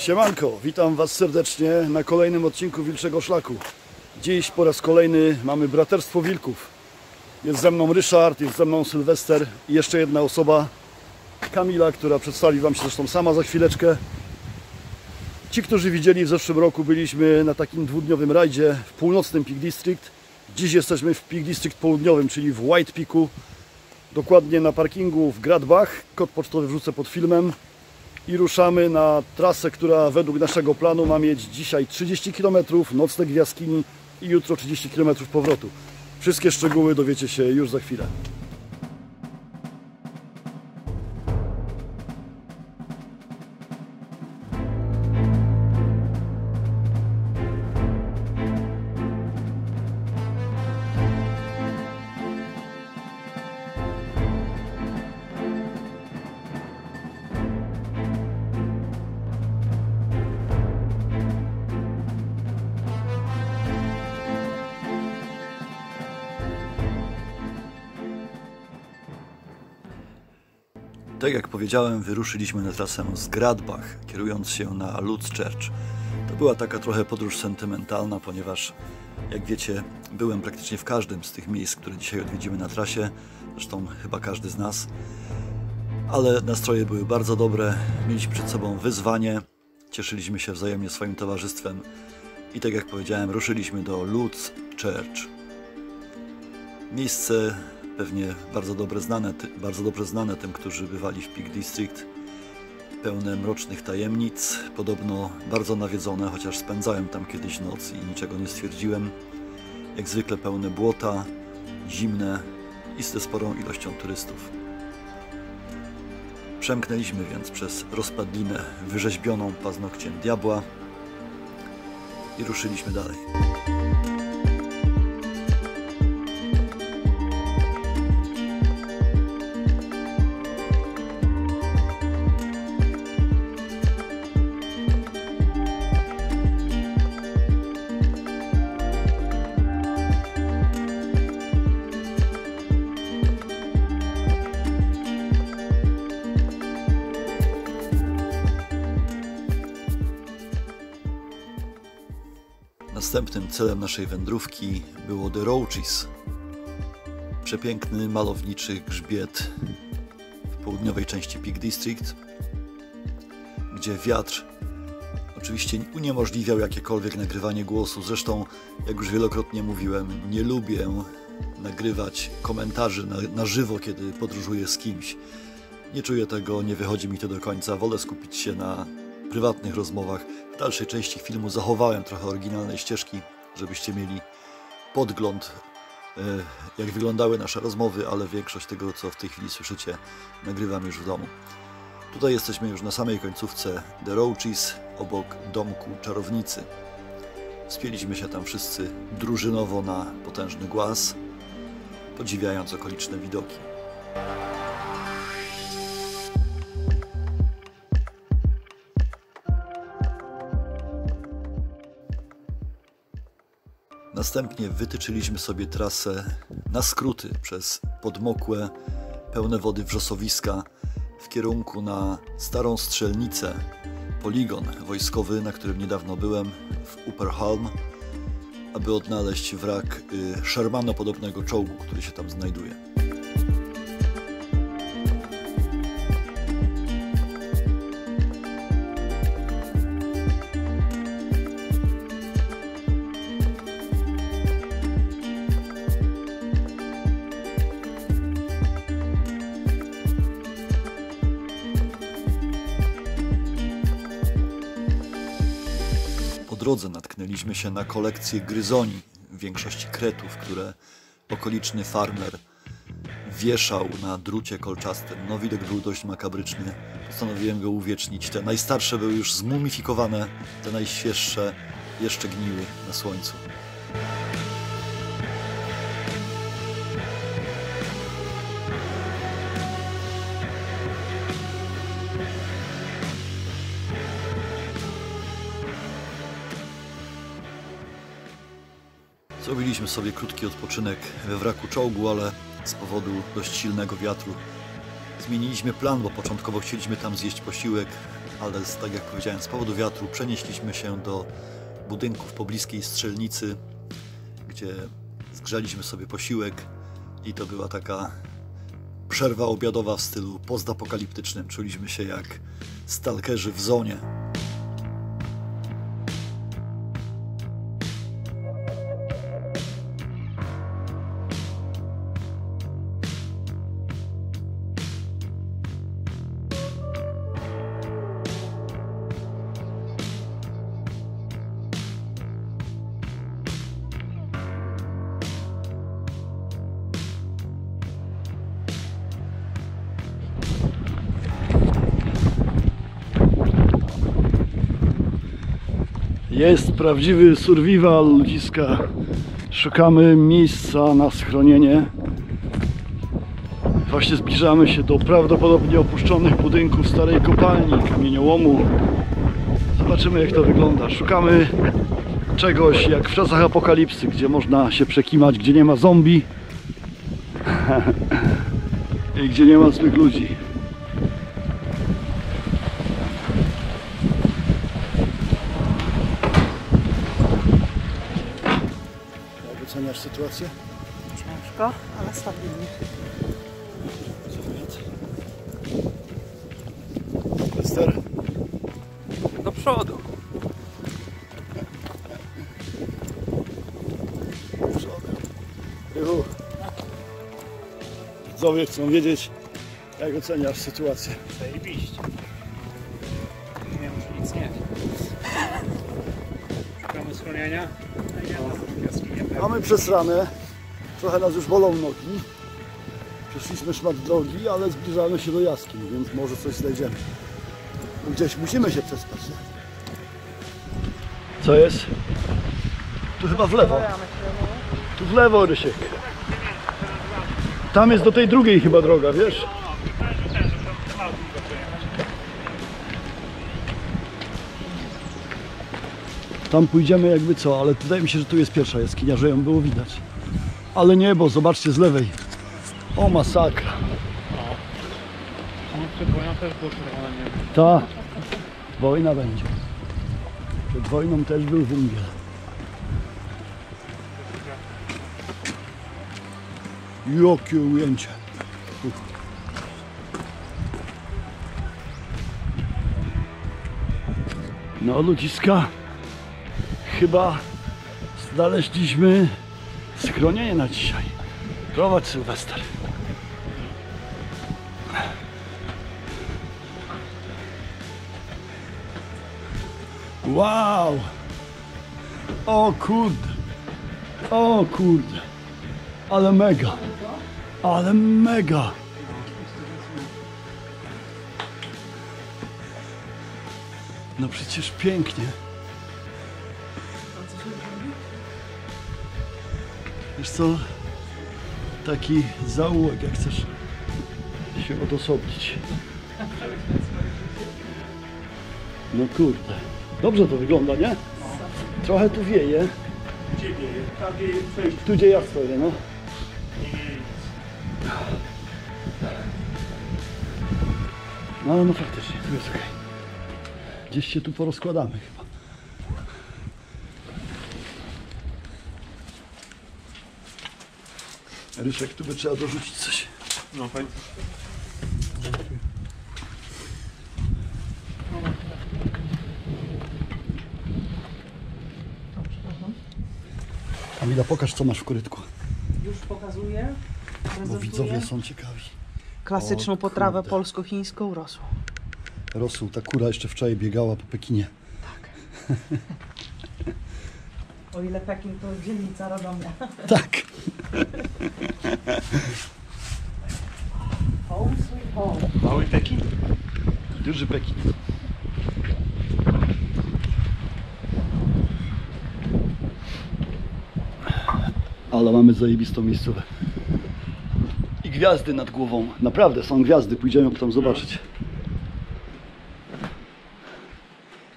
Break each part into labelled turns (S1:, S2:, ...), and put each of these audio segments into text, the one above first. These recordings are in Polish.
S1: Siemanko, witam Was serdecznie na kolejnym odcinku Wilczego Szlaku. Dziś po raz kolejny mamy Braterstwo Wilków. Jest ze mną Ryszard, jest ze mną Sylwester i jeszcze jedna osoba, Kamila, która przedstawi Wam się zresztą sama za chwileczkę. Ci, którzy widzieli w zeszłym roku, byliśmy na takim dwudniowym rajdzie w północnym Peak District. Dziś jesteśmy w Peak District południowym, czyli w White Peaku, dokładnie na parkingu w Gradbach. Kod pocztowy wrzucę pod filmem i ruszamy na trasę, która według naszego planu ma mieć dzisiaj 30 km, nocleg w jaskini i jutro 30 km powrotu. Wszystkie szczegóły dowiecie się już za chwilę. Tak jak powiedziałem, wyruszyliśmy na trasę z Gradbach, kierując się na Lutz Church. To była taka trochę podróż sentymentalna, ponieważ, jak wiecie, byłem praktycznie w każdym z tych miejsc, które dzisiaj odwiedzimy na trasie, zresztą chyba każdy z nas. Ale nastroje były bardzo dobre, mieliśmy przed sobą wyzwanie, cieszyliśmy się wzajemnie swoim towarzystwem i tak jak powiedziałem, ruszyliśmy do Lutz Church. Miejsce pewnie bardzo dobrze znane, bardzo dobrze znane tym, którzy bywali w Peak District. Pełne mrocznych tajemnic, podobno bardzo nawiedzone, chociaż spędzałem tam kiedyś noc i niczego nie stwierdziłem. Jak zwykle pełne błota, zimne i z sporą ilością turystów. Przemknęliśmy więc przez rozpadlinę wyrzeźbioną paznokciem diabła i ruszyliśmy dalej. Następnym celem naszej wędrówki było The Roaches. Przepiękny, malowniczy grzbiet w południowej części Peak District, gdzie wiatr oczywiście uniemożliwiał jakiekolwiek nagrywanie głosu. Zresztą, jak już wielokrotnie mówiłem, nie lubię nagrywać komentarzy na, na żywo, kiedy podróżuję z kimś. Nie czuję tego, nie wychodzi mi to do końca. Wolę skupić się na prywatnych rozmowach. W dalszej części filmu zachowałem trochę oryginalnej ścieżki, żebyście mieli podgląd, e, jak wyglądały nasze rozmowy, ale większość tego, co w tej chwili słyszycie, nagrywam już w domu. Tutaj jesteśmy już na samej końcówce The Roaches, obok domku czarownicy. Wspięliśmy się tam wszyscy drużynowo na potężny głaz, podziwiając okoliczne widoki. Następnie wytyczyliśmy sobie trasę na skróty przez podmokłe, pełne wody wrzosowiska w kierunku na starą strzelnicę, poligon wojskowy, na którym niedawno byłem w Upperhalm, aby odnaleźć wrak y, Shermano-podobnego czołgu, który się tam znajduje. Drodze natknęliśmy się na kolekcję gryzoni, większości kretów, które okoliczny farmer wieszał na drucie kolczastym. No widok był dość makabryczny. Postanowiłem go uwiecznić. Te najstarsze były już zmumifikowane, te najświeższe jeszcze gniły na słońcu. Zrobiliśmy sobie krótki odpoczynek we wraku czołgu, ale z powodu dość silnego wiatru zmieniliśmy plan, bo początkowo chcieliśmy tam zjeść posiłek,
S2: ale tak jak powiedziałem, z powodu wiatru przenieśliśmy się do budynku w pobliskiej strzelnicy, gdzie zgrzaliśmy sobie posiłek i to była taka przerwa obiadowa w stylu postapokaliptycznym. Czuliśmy się jak stalkerzy w zonie.
S1: Jest prawdziwy survival ludziska. Szukamy miejsca na schronienie. Właśnie zbliżamy się do prawdopodobnie opuszczonych budynków starej kopalni kamieniołomu. Zobaczymy jak to wygląda. Szukamy czegoś jak w czasach apokalipsy, gdzie można się przekimać, gdzie nie ma zombie i gdzie nie ma złych ludzi. Jak sytuację?
S3: Ciężko, ale stabilnie.
S1: Lester?
S4: Do przodu.
S1: Rychu. Widzowie chcą wiedzieć, jak oceniasz sytuację.
S4: Zajebiście. Pewnie.
S1: Mamy przesrane, trochę nas już bolą nogi. Przeszliśmy szmat drogi, ale zbliżamy się do jaskiń, więc może coś znajdziemy. Gdzieś musimy się przespać. Nie? Co jest? Tu chyba w lewo. Tu w lewo, Rysiek. Tam jest do tej drugiej chyba droga, wiesz? Tam pójdziemy jakby co, ale wydaje mi się, że tu jest pierwsza jaskinia, że ją było widać. Ale nie, bo zobaczcie z lewej. O masakra.
S4: No, przed wojną też było czerwone niebo.
S1: Ta wojna będzie. Przed wojną też był węgiel. Jakie ujęcie. No ludziska, chyba znaleźliśmy schronienie na dzisiaj. Prowadź Sylwester. Wow! O kurde! O kurde! Ale mega! Ale mega! No przecież pięknie. Wiesz co? Taki zaułek, jak chcesz się odosobnić. No kurde. Dobrze to wygląda, nie? Trochę tu wieje.
S4: Gdzie wieje? Tam wieje przejść.
S1: Tu gdzie ja stoję, no. No, no faktycznie, tu jest okej. Gdzieś się tu porozkładamy chyba. Ryszek, tu by trzeba dorzucić coś.
S4: No, fajnie.
S1: Kamila, pokaż co masz w korytku,
S3: Już pokazuję.
S1: bo
S3: prezentuję
S1: widzowie są ciekawi.
S3: Klasyczną
S1: O
S3: potrawę
S1: kurde.
S3: polsko-chińską rosół.
S1: Rosół, ta kura jeszcze wczoraj biegała po Pekinie.
S3: Tak. O ile Pekin to dzielnica Radomia.
S1: Tak.
S3: Home sweet home.
S4: Mały Pekin?
S1: Duży Pekin. Ale mamy zajebistą miejscówę. I gwiazdy nad głową. Naprawdę są gwiazdy, pójdziemy tam zobaczyć.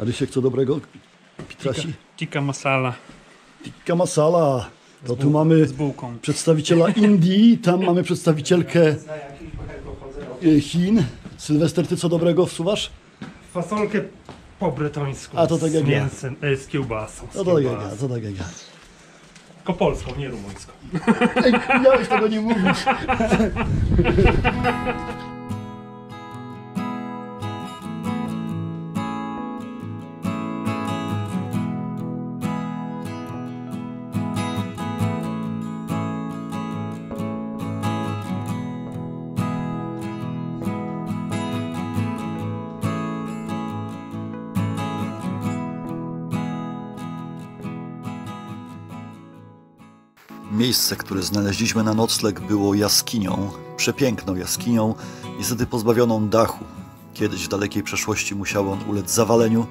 S1: A Rysiek co dobrego? Pitrasi?
S4: Tikka masala.
S1: Tikka masala. To tu mamy
S4: Z
S1: przedstawiciela Indii, tam mamy przedstawicielkę e, Chin. Sylwester, ty co dobrego wsuwasz?
S4: Fasolkę po bretońsku.
S5: A, to tak
S4: z
S5: jak ja.
S4: mięsem, e, z kiełbasą. Z
S5: No to tak jak ja, to tak jak ja.
S4: Tylko polską, nie rumuńską.
S5: Ej, miałeś tego nie mówić.
S1: Miejsce, które znaleźliśmy na nocleg, było jaskinią, przepiękną jaskinią, niestety pozbawioną dachu. Kiedyś w dalekiej przeszłości musiał on ulec zawaleniu,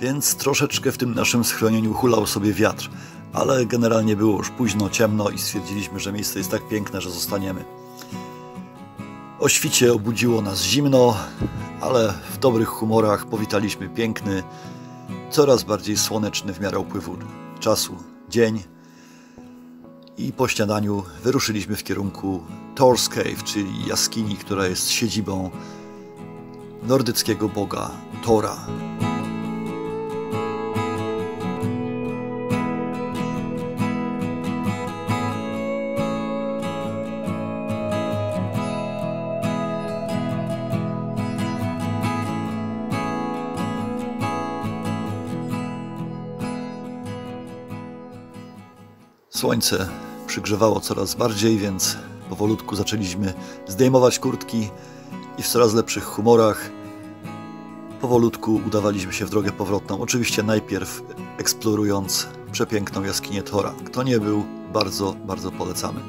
S1: więc troszeczkę w tym naszym schronieniu hulał sobie wiatr. Ale generalnie było już późno, ciemno i stwierdziliśmy, że miejsce jest tak piękne, że zostaniemy. O świcie obudziło nas zimno, ale w dobrych humorach powitaliśmy piękny, coraz bardziej słoneczny w miarę upływu czasu dzień i po śniadaniu wyruszyliśmy w kierunku Thor's Cave, czyli jaskini, która jest siedzibą nordyckiego boga Tora. Słońce przygrzewało coraz bardziej, więc powolutku zaczęliśmy zdejmować kurtki i w coraz lepszych humorach powolutku udawaliśmy się w drogę powrotną. Oczywiście najpierw eksplorując przepiękną jaskinię Tora. Kto nie był, bardzo, bardzo polecamy.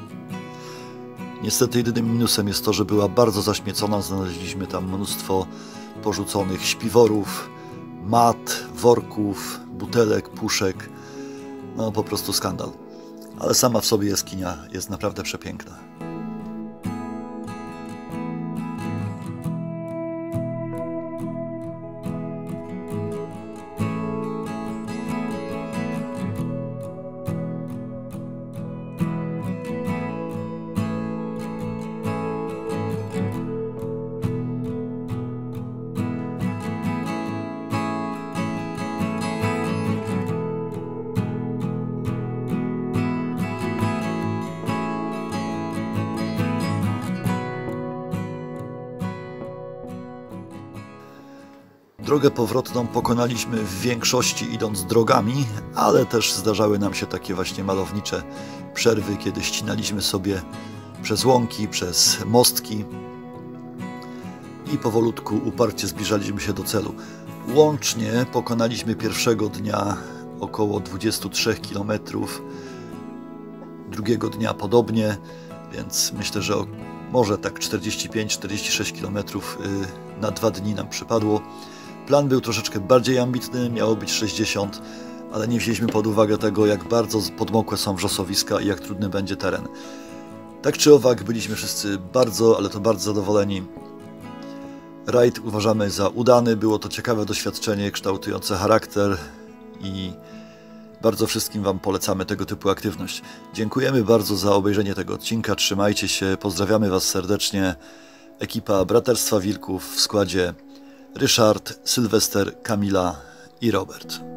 S1: Niestety jedynym minusem jest to, że była bardzo zaśmiecona. Znaleźliśmy tam mnóstwo porzuconych śpiworów, mat, worków, butelek, puszek. No po prostu skandal ale sama w sobie jaskinia jest naprawdę przepiękna. Drogę powrotną pokonaliśmy w większości idąc drogami, ale też zdarzały nam się takie właśnie malownicze przerwy, kiedy ścinaliśmy sobie przez łąki, przez mostki i powolutku uparcie zbliżaliśmy się do celu. Łącznie pokonaliśmy pierwszego dnia około 23 km, drugiego dnia podobnie, więc myślę, że może tak 45-46 km y, na dwa dni nam przypadło. Plan był troszeczkę bardziej ambitny, miało być 60, ale nie wzięliśmy pod uwagę tego, jak bardzo podmokłe są wrzosowiska i jak trudny będzie teren. Tak czy owak, byliśmy wszyscy bardzo, ale to bardzo zadowoleni. Rajd uważamy za udany, było to ciekawe doświadczenie kształtujące charakter i bardzo wszystkim Wam polecamy tego typu aktywność. Dziękujemy bardzo za obejrzenie tego odcinka, trzymajcie się, pozdrawiamy Was serdecznie. Ekipa Braterstwa Wilków w składzie Ryszard, Sylwester, Kamila i Robert.